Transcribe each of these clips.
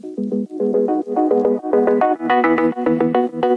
Thank you.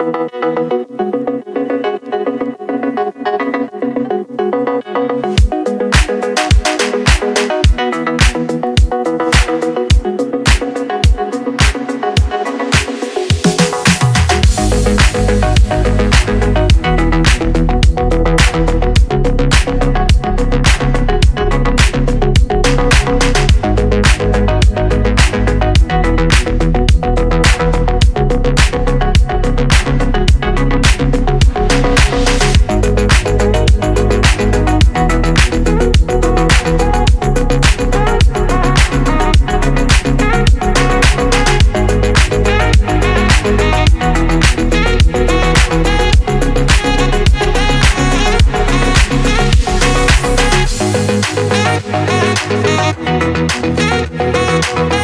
Thank